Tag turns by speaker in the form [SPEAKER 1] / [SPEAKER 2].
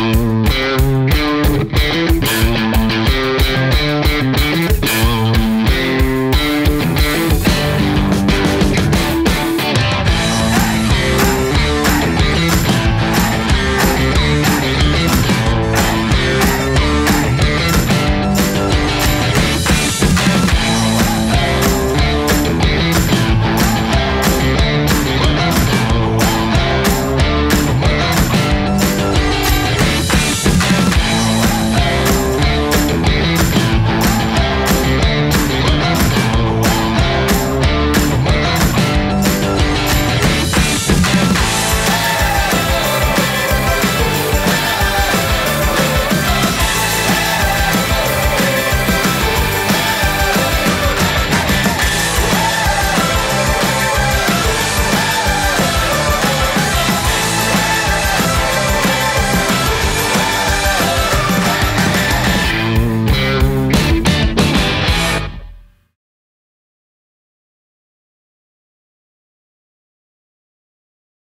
[SPEAKER 1] Bye.